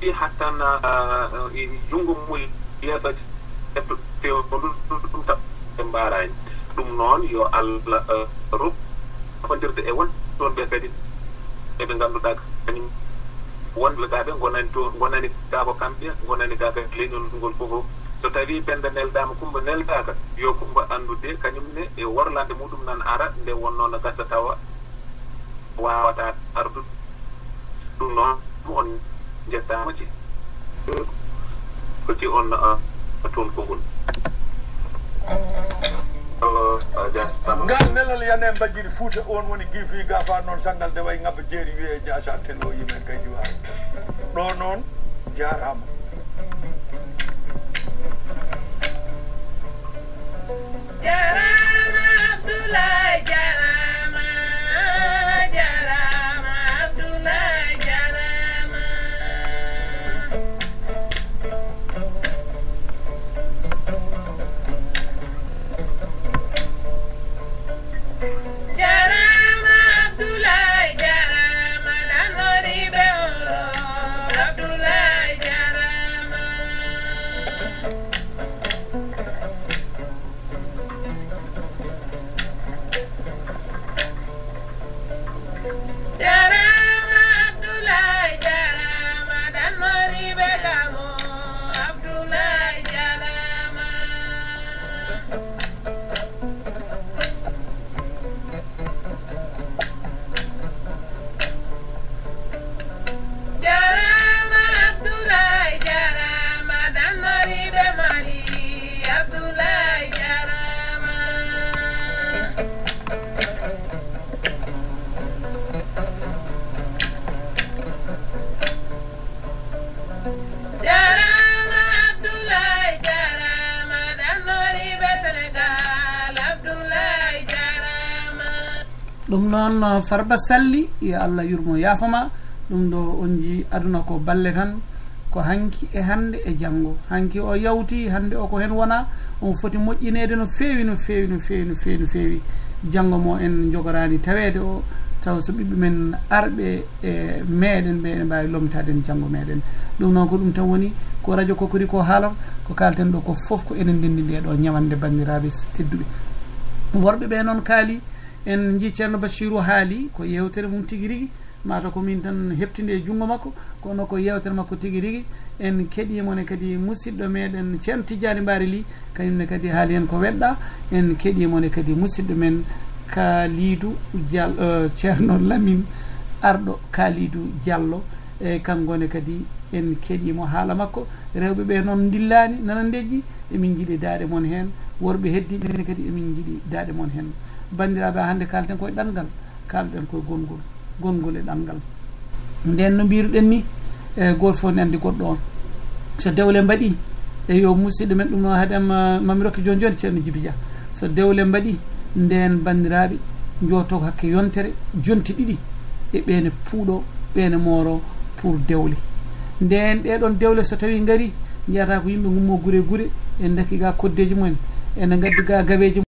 ɗi hattan eh, e junngo mum yiyata tew ɗum ta ɓe ɗum noon yo allah eh, rokkondirde e won toon ɓe kadi eɓe ngannduɗaa kañum wonɓe ga ɓe gonani to gonani ga ko kamɓe gonani ga kadi leñol ngol fofof. So tawii pennda nelɗaama kumba nelɗaaka yo kumba anndude kañumne e worlande muɗum nan ara nde wonnoo no gasa tawa waawataa ardude. Jettaama ci foti on toon kongol ngal nelal yane mbajjiri fuuta on woni giifi gafa noon sangal de way ngabba jeeri wiye jasa teno yimen kay diwari ɗo noon jarama jarama abdoulaye noon farba salli yo allah yurmo yaafoma ɗum ɗo on ji aduna ko balle tan ko hanki e hande e janggo hanki o yawti hande o ko hen wona on foti moƴƴinede no fewi no fewi no fewi no fewi no fewi janggo mo en jogorani tawede o taw so ɓiɓɓe men arɓe e meɗen ɓe ene mbawi lomtaden janggo meɗen ɗum noon ko ɗum tan woni ko radio kokori ko haalam ko kalten ɗo ko foof ko enen ndendi nde ɗo ñamande bandiraɓe tedduɓe. Worɓe ɓe noon kaali en jii ceerno bachiru haali ko yewtere mum tigui rigui mataw komin tan heptinde e junngo makko. Kono ko yewtere makko tigi rigui en keeɗimone kadi musidɗo meɗen ceerno tidiani mbari li kañumne kadi haali hen ko weɗɗa. En keeɗimone kadi musidɗo men kalidou dial euh, ceerno lamin arɗo kalidou diallo. E kankone kadi en keeɗimo haala makko. Rewɓe ɓe noon dillani nana nanandeji. Emin jiiɗi daaɗe moon hen worɓe heddiɓe kadi emin jiiɗi daaɗe moon hen bandiraɓe hannde kalten koye ɗanngal kalɗen koye gongol gongol e ɗanngal. Nden no mbiruɗen ni e goto fof ne anndi goɗɗo on. So dewle mbaɗi e yo musidɗo men ɗum noon haɗen mami rokke joni joni ceerno djibi dia. So dewle mbaɗi nden bandiraɓe jotoko hakke yontere jonti ɗiɗi e ɓeene puuɗo ɓeene mooro pour dewle. Nden ɗeɗon dewle so tawi gaari jiyata ko yimɓe gummo guure guure en dakki ga koddeji mumen ene gaddi ga gaweji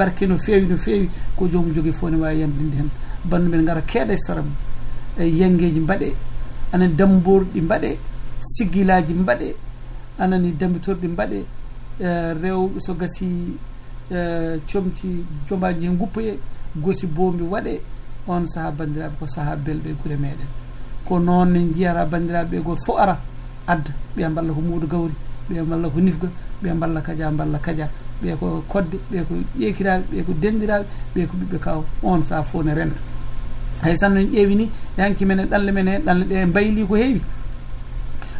barke no fewi no fewi ko jomum jogui fof ne wawi yandinde hen. Bandu men gara keeɗa e saram e yengueji mbaɗe anani damborɗi mbaɗe siggilaji mbaɗe anani dambitorɗi mbaɗe e rewɓe so gasi e comti jomaji he guppoye gosi bombi waɗe on saaha bandiraɓe ko saaha belɗo e guure meɗen ko noon ne jiyata bandiraɓe ɓe goto fo ara adda ɓiya mballa ko muudo gawri ɓiya mballa ko nifga ɓiya mballa kadia mballa kadia ɓe ko kodde ɓe ko ƴeekiraɓe ɓe ko dendiraɓe ɓe ko ɓiɓɓe kaw on saaha fof ne renda. Hay sanno en ƴeewi ni yanki men e ɗalle men he ɗalle ɗe mbayli ko heewi.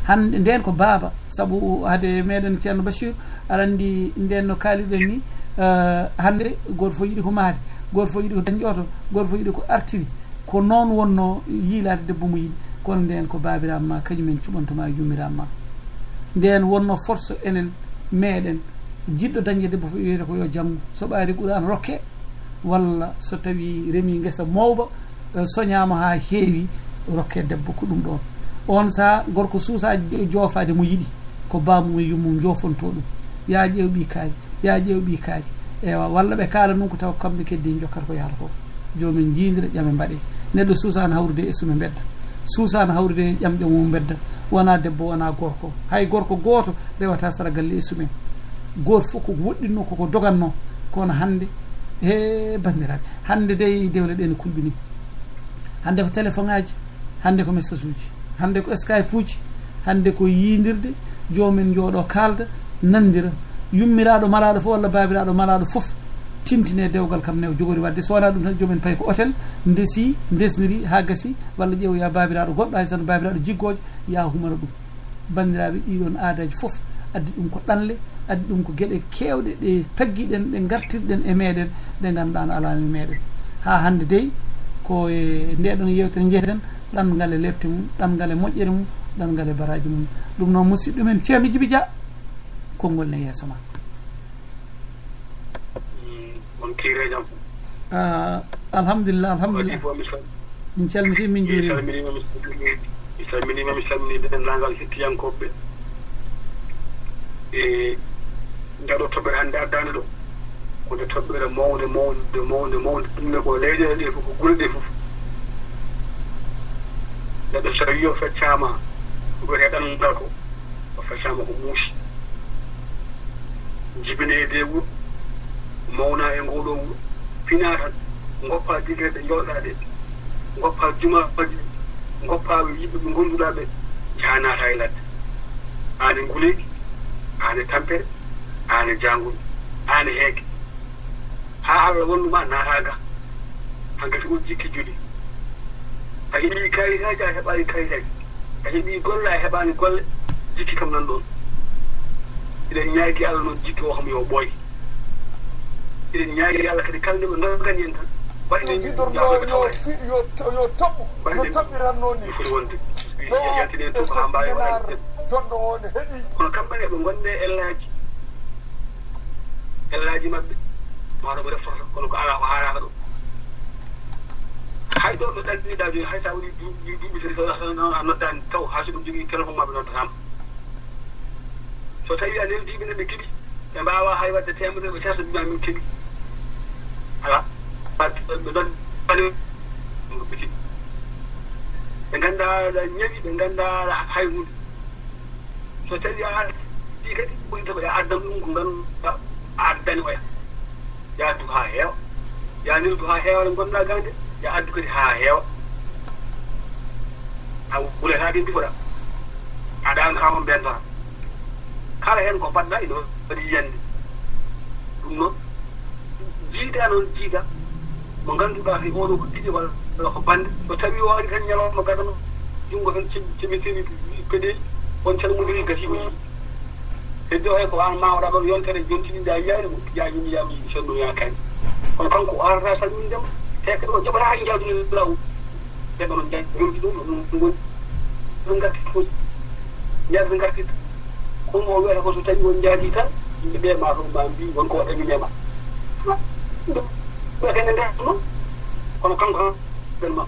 Hande nden ko baaba saabu hade meɗen ceerno bachir aɗa andi nden no kaaliɗen ni eh, hande goto fof yiiɗi ko maade goto fof yiiɗi ko dañƴi oto goto fof yiiɗi ko artiri ko noon wonno yiilade debbo mo yiiɗi kono nden ko baabirama kañumen cuɓantoma yummirama nden wonno force enen meɗen jiɗɗo dañde debbo fof wiyete ko yo janggo so ɓaari qouran rokke walla so tawi remi ngesa mawba eh, soñama ha heewi rokke debbo ko ɗum ɗon on saha gorko suusa e joofade mo yiɗi ko bamumum e yummum jofonto ɗum. Ya ƴewɓi kaari ya ƴewɓi kaari ewa walla ɓe kaala nun ko tawa kamɓe keddi jokkata ko yahata ko. Jomin jiidira ƴame mbaɗe neɗɗo suusano hawrude e sume bedda suusano hawrude e ƴamƴe mum bedda wona debbo wona gorko. Hay gorko goto rewata saragalle e sumen goto fof ko woɗɗinno koko doganno kono hande e bandiraɓe hande dey dewle ɗe ne kulɓini hande ko téléphone aji hande ko message uji hande ko skype uji hande ko yidirde jomin jooɗo kalda nandira yummiraɗo malaɗo fof walla babiraɗo malaɗo foof tintine dewgal kam ne jogori wadde. So wona ɗum tan jomumen payi ko hôtel ndesi ndesniri ha gasi walla ƴeewoya babiraɗo goɗɗo hay tan babiraɗo jiggojo ya humana ɗum. Bandiraɓe ɗiɗon aadaji foof addi ɗum ko ɗanle addi ɗum ko gueɗe kewɗe ɗe pagguiɗen ɗe gartirɗen e meɗen ɗe ganduɗa no alani meɗen ha hande dey ko e ndeɗon yewtere jeeten ɗanngal e lebte mum ɗanngal e moƴƴere mum ɗanngal e baraji mum ɗum noon musidɗo men ceerno djibi dia konngol ne yeeso ma on kiire jam Ah, alhamdulillah alhamdulillah min calmiti min mi juurima mi salmini mi salminima mi salmini dendagal hettiyankoɓe e ndeɗo toɓɓere hannde addani ɗo ko nde toɓɓere mawde mawde mawde mawde ɗumne ko leyɗele ɗe fof ko gure ɗe fof neɗɗo so wii o feccama ko wiyete ɗanngal ko o feccama ko muusi jibine e wuro mawna e ngoɗo wuro fina tan goppa digreɗe jooɗaɗe goppa jumaji goppa yimɓe ɓe gonduɗa ɓe janata e ladde aane nguleyki aane tampere ane jangu. Ane heege ha allah wonduma naataga hankati on jikki juɗi a heeɓi kayitaji a heɓani kayitaji a heeɓi golle a heɓani golle. Jikki kam nan ɗon eɗen ñaagi allah noon jikki o kam yo ɓooy eɗen ñaagi allah kadi kala nde ɓe doggani en tan waɗi fidorno yo yo to- yo toɓɓo no toɓɓiranno ni foti wonde ɗo yaltine ɓe to ha mbawi waɗande jonɗo o ne heeɗi kono kamɓe ne ɓe gonde ellaji ellaji maɓɓe mawɗo ɓe reftota kono ko ala ko haalaka ɗo hay ɗo ɓe ɗanɗiniɗa joni hay sa waɗi duuɓi duuɓi tati a noddani taw ha so ɗum jogui téléphone maɓe noddotama so tawi a neldiɓe ne ɓe keeɓi ɓe mbawa hay wadde temedere ɓe tesa mbima min keeɓi ala ɓe ɗon ɓe keeɓi ɓe ganda aɗa ñawi ɓe ganda hay hunde so tawi a ɗi kadi ɓuri tawa ya addan ɗum ko ganduɗa a addani oya ya addu ha heewa ya nirdu ha heewa nde gonɗa gande ya addu kadi ha heewa a wuletade ndifoɗa aɗa kama bentata kala hen ko mbaɗɗa ino waɗi yiyande ɗum noon jiida noon jiida mo ganduɗa ko oɗo ko ɗiɗi walla ko bande so tawi o tan ñalawma gadano junngo tan cemitiri peɗeli on calmodiri gasimo yi heddi o hay ko an ma ɗon yontere jontiɗiɗa yaari mo jaajum yiyama senno kono kanko arata tan min ndema te kadi o jaɓata hen jaadude law ɓeɗo no jonti ɗum ɗum ɗum garti jarde garti ɗum o wiyata ko so tawi won jaadi tan yimɓeɓe ma ɗum ma mbi wonko waɗani nema ɓekene ndesno kono kanko welma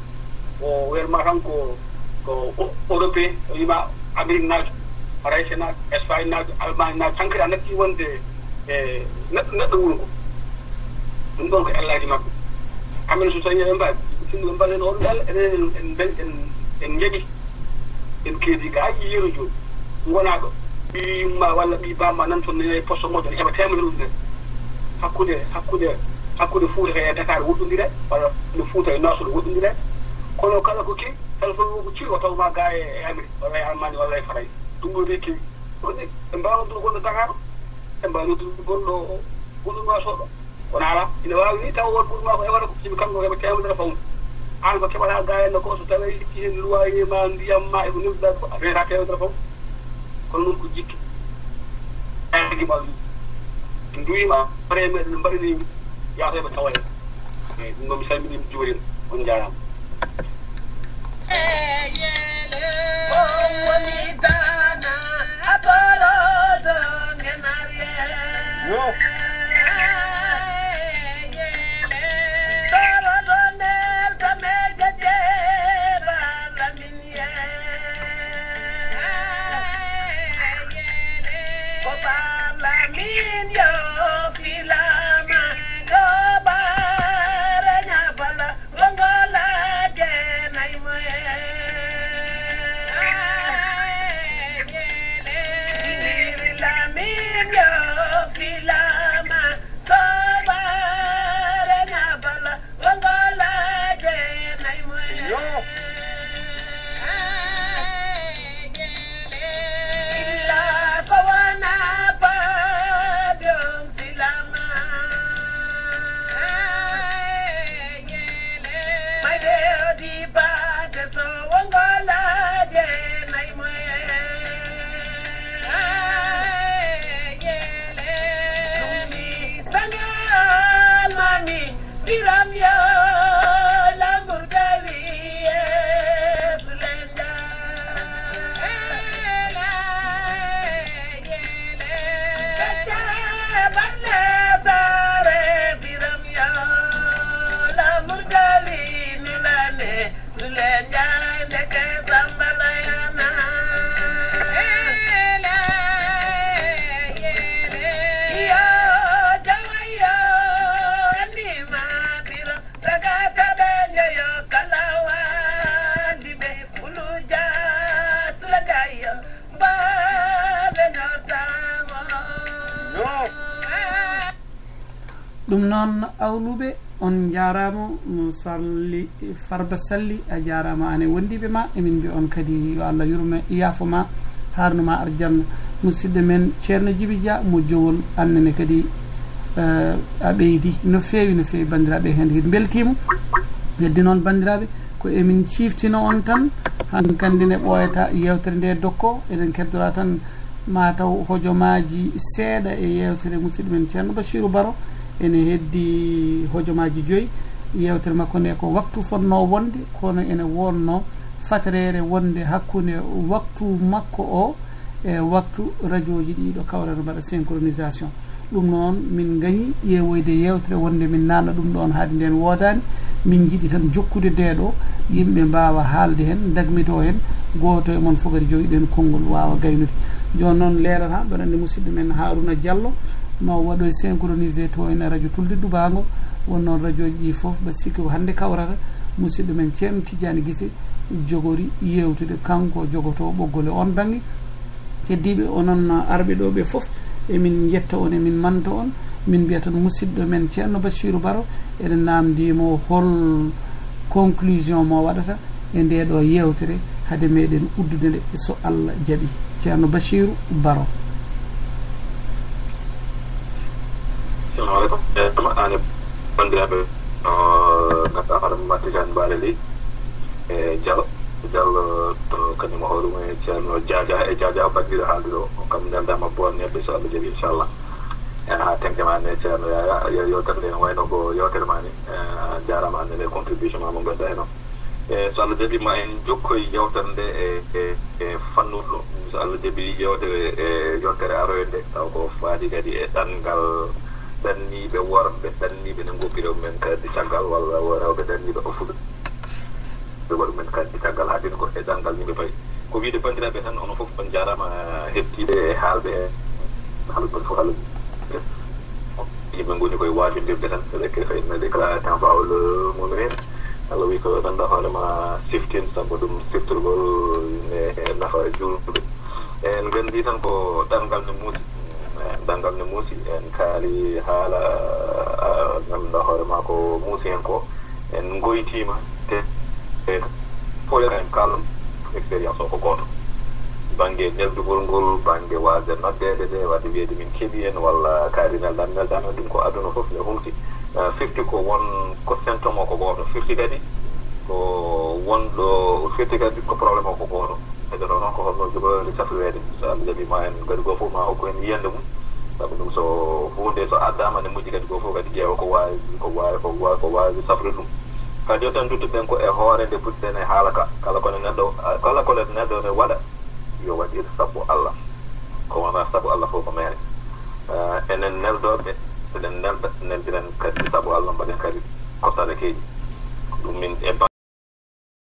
o welma tan ko ko européen o wima amérique najo rayse na espagne na allemagne na tan na ti wonde e neɗɗo wuro ngo ɗum ɗon ko ellaji makko amen so tawi eɓe mbawi sinno ɓe mballen on ɗal enen en en jeeɓi en keedi ga aji yeero joni gona ɗo ɓiyumma walla ɓi bamma nan toon ne poste moƴƴo ne heɓa temedere ujunere hakkude hakkude hakkude fuuta e dakar woɗɗodire walla no fuuta e nasoɗo woɗɗodire kono kala ko kewi téléphone ko ciri o tawma ga e amérique walla e allemagne walla e faray ɗumɗoɗeki ɗoɗe ɓe mbawnodu gonɗo dakar ɓe mbawnodu gonɗo ɓurɗuma soɗo kono ala ina wawi ni taw won ɓurɗuma ko e waɗa sih simi kanko heɓa telepon, fawnu an ko keɓata gayenno ko so tawi itti hen luwayima ndiyam ma eko nimɗa ko a telepon, temedere fawnu kono noon ko jikki agi ɓawi duwima pare meɗen mbaɗini yaato eɓe tawa en eyi ɗum noon mi salminima juurin on jarama eyele o wonita noon awluɓe on jarama no salli farba salli a jarama ane wondiɓe ma emin mbi on kadi yo allah yurma yaafoma harnuma arjanna musidɗo men ceerno djiby dia mo jowol annene kadi eh, a ɓeydi. No fewi no fewi bandiraɓe hen kadi beltima heddi noon bandiraɓe ko emin ciftino on tan han kandine ɓoyata yewtere nde dokko eɗen keddora tan mataw hojomaji seeɗa e yewtere musidɗo men ceerno bachirou baro ene heddi hojomaji joyyi yewtere makko nde ko waktu fonno wonde kono ene wonno fatrere wonde hakkunde waktu makko o e waktu radio ji ɗiɗo kawrano mbaɗa synchronisation. Ɗum noon min gañi ƴeewoyde yewtere wonde min nanna ɗum ɗon haade nden woodani. Min jiiɗi tan jokkude ndeɗo yimɓe mbawa haalde hen dagmito hen goto e moon fof kadi joguiɗen konngol wawa gaynude. Joni noon leeran ha mbaɗa andi musidɗo men haruna diallo. no waɗoy synchronisé to ene radio tulde dubago won noon radio ji ɗi foof mbaɗa sikki ko hannde kawrata. Musidɗo men ceerno tidiani guise jogori yewtude kanko jogoto ɓoggole on bange heddiɓe onon arɓe ɗo ɓe foof emin jetta on emin manta on. Min mbiya tan musidɗo men ceerno bassirou baro ene namdimo hol conclusion mo waɗata e nde ɗo yewtere hade meɗen uddude nde e so allah jaaɓi. Ceerno bassirou baro أنا بندلعب نتأخر ماتشان بالي جل jal to kani ma horu me chen no jaja e jaja ba gi ha do kam nan da ma bo ne be so be inshallah e ha tem ke man ne chen ya yo yo tan le wa no go yo tan man e jara man ne contribution ma mo da no e so al debi ma en jokko yewtande e e e fannudo so al debi yewtere e yewtere aroyde taw ko faadi kadi e dangal danni be wor be danni be nango bido men ka di tagal wala wara be danni be ofud be wor men ka di tagal hadin ko e dangal ni be bay ko wiide bandira be tan ono fof banjarama hettide halbe halu ko fo halu ibe ngoni koy waajibe be tan be kay fay na déclarer tan Allah wi ko banda holma siftin sambo dum siftur gol ne nafa jul en gandi tan ko dangal no musi ɗanngal ne muusi en kaali haala nandudaa hoore maa ko muusi hen ko en ngoytiima te foyra en kalon expérience o ko gooto baŋnge neldugol ngol banggue waasde noddeede ɗe wadde wiyede min keɓi en walla kaari nelɗan nelɗan ɗum ko aduna fof ne humti. Firti ko won ko symptôme o ko gooto firti kadi ko wonɗo firti kadi ko probléme o ko goto heɗono noon ko holno joɓoyde safrede so allah jaaɓi ma en kadi goo fof ma hokku hen yiyande mum saabu ɗum so hunde so addama ne moƴƴi kadi goo fof kadi ƴeewa ko wawi ko wawi ko wawi ko wawi safrude ɗum kadi yo tan dutto ɓen ko e hoore nde puɗɗen e haala ka kala kone neɗɗo kala kone neɗɗo ne waɗa yo waɗir sabu allah ko wona sabu allah fof ko mere enen neldoɓe eɗen nelda neldiren kadi sabu allah mbaɗen kadi kosade keeɗi ɗum min